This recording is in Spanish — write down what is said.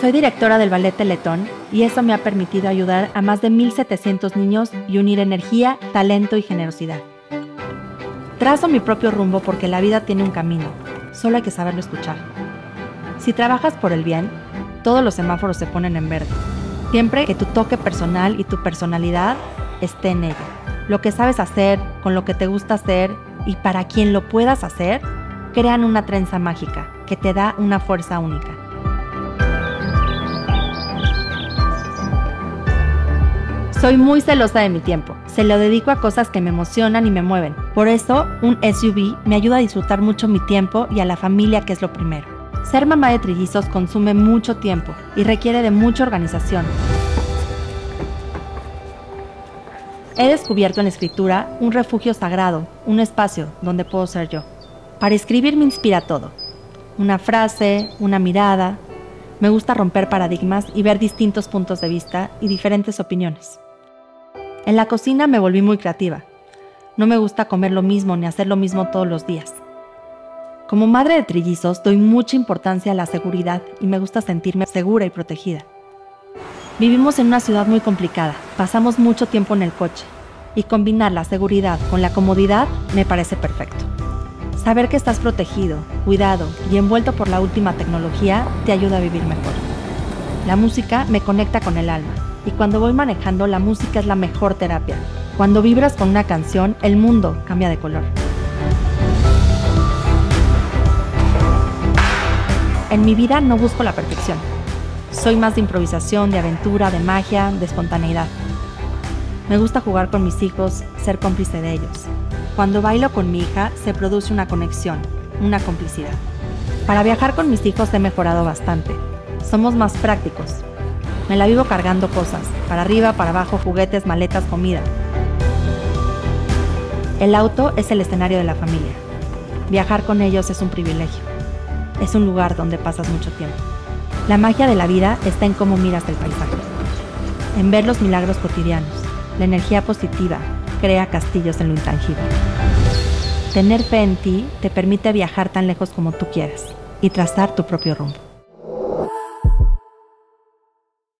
Soy directora del Ballet Teletón y eso me ha permitido ayudar a más de 1.700 niños y unir energía, talento y generosidad. Trazo mi propio rumbo porque la vida tiene un camino, solo hay que saberlo escuchar. Si trabajas por el bien, todos los semáforos se ponen en verde, siempre que tu toque personal y tu personalidad esté en ello. Lo que sabes hacer, con lo que te gusta hacer y para quien lo puedas hacer, crean una trenza mágica que te da una fuerza única. Soy muy celosa de mi tiempo. Se lo dedico a cosas que me emocionan y me mueven. Por eso, un SUV me ayuda a disfrutar mucho mi tiempo y a la familia, que es lo primero. Ser mamá de trillizos consume mucho tiempo y requiere de mucha organización. He descubierto en la escritura un refugio sagrado, un espacio donde puedo ser yo. Para escribir me inspira todo. Una frase, una mirada. Me gusta romper paradigmas y ver distintos puntos de vista y diferentes opiniones. En la cocina me volví muy creativa. No me gusta comer lo mismo ni hacer lo mismo todos los días. Como madre de trillizos doy mucha importancia a la seguridad y me gusta sentirme segura y protegida. Vivimos en una ciudad muy complicada, pasamos mucho tiempo en el coche y combinar la seguridad con la comodidad me parece perfecto. Saber que estás protegido, cuidado y envuelto por la última tecnología te ayuda a vivir mejor. La música me conecta con el alma y cuando voy manejando la música es la mejor terapia. Cuando vibras con una canción, el mundo cambia de color. En mi vida no busco la perfección. Soy más de improvisación, de aventura, de magia, de espontaneidad. Me gusta jugar con mis hijos, ser cómplice de ellos. Cuando bailo con mi hija se produce una conexión, una complicidad. Para viajar con mis hijos he mejorado bastante. Somos más prácticos, me la vivo cargando cosas, para arriba, para abajo, juguetes, maletas, comida. El auto es el escenario de la familia. Viajar con ellos es un privilegio. Es un lugar donde pasas mucho tiempo. La magia de la vida está en cómo miras el paisaje, en ver los milagros cotidianos. La energía positiva crea castillos en lo intangible. Tener fe en ti te permite viajar tan lejos como tú quieras y trazar tu propio rumbo.